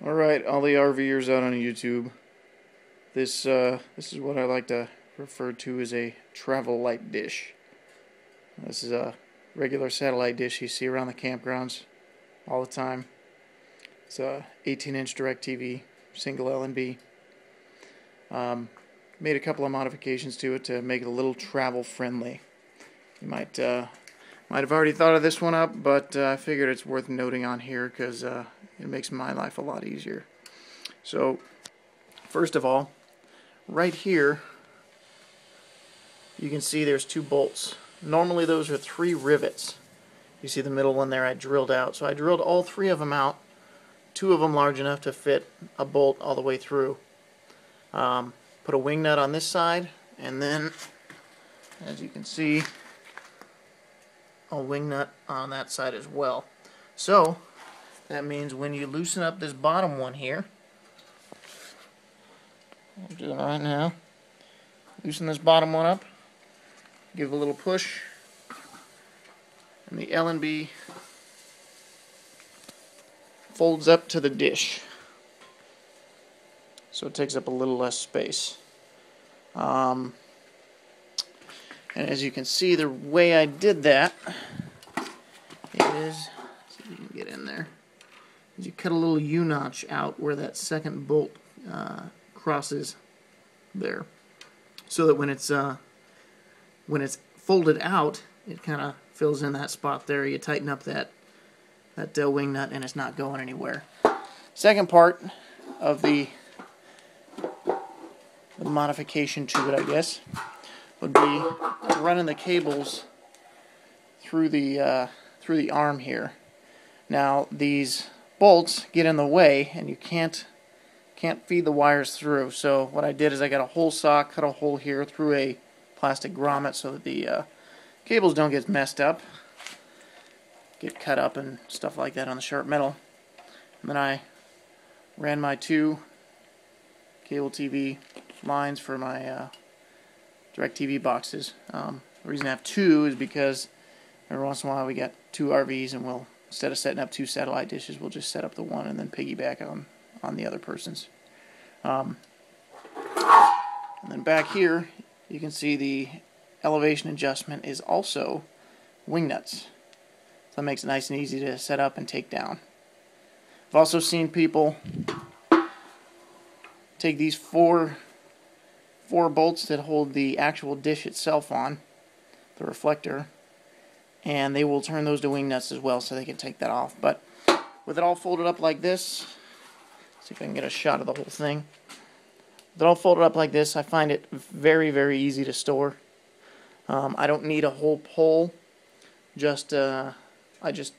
All right, all the RVers out on YouTube. This uh, this is what I like to refer to as a travelite dish. This is a regular satellite dish you see around the campgrounds all the time. It's a 18-inch DirecTV single LNB. Um, made a couple of modifications to it to make it a little travel friendly. You might uh, might have already thought of this one up, but uh, I figured it's worth noting on here because uh, it makes my life a lot easier. So, first of all, right here, you can see there's two bolts. Normally those are three rivets. You see the middle one there I drilled out. So I drilled all three of them out, two of them large enough to fit a bolt all the way through. Um, put a wing nut on this side, and then, as you can see, a wing nut on that side as well. So, that means when you loosen up this bottom one here, I'm doing it right now, loosen this bottom one up, give a little push, and the LNB folds up to the dish. So it takes up a little less space. Um, and as you can see, the way I did that is, see if you can get in there, is you cut a little U-notch out where that second bolt uh, crosses there. So that when it's uh, when it's folded out, it kind of fills in that spot there. You tighten up that that uh, wing nut and it's not going anywhere. Second part of the, the modification to it, I guess, would be running the cables through the uh, through the arm here. Now these bolts get in the way, and you can't can't feed the wires through. So what I did is I got a hole saw, cut a hole here through a plastic grommet so that the uh, cables don't get messed up, get cut up and stuff like that on the sharp metal. And then I ran my two cable TV lines for my uh, DirecTV boxes. Um, the reason I have two is because every once in a while we get two RVs and we'll, instead of setting up two satellite dishes, we'll just set up the one and then piggyback on, on the other person's. Um, and then back here, you can see the elevation adjustment is also wing nuts. So that makes it nice and easy to set up and take down. I've also seen people take these four four bolts that hold the actual dish itself on, the reflector, and they will turn those to wing nuts as well so they can take that off. But with it all folded up like this, see if I can get a shot of the whole thing. With it all folded up like this, I find it very, very easy to store. Um, I don't need a whole pole, just uh, I just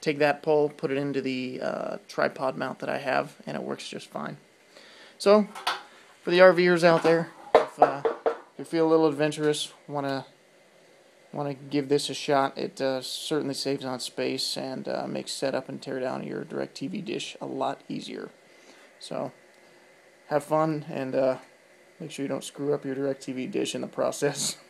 take that pole, put it into the uh, tripod mount that I have, and it works just fine. So, for the RVers out there, if uh, you feel a little adventurous, want to want to give this a shot, it uh, certainly saves on space and uh, makes setup and tear down your DirecTV dish a lot easier. So, have fun and uh, make sure you don't screw up your DirecTV dish in the process.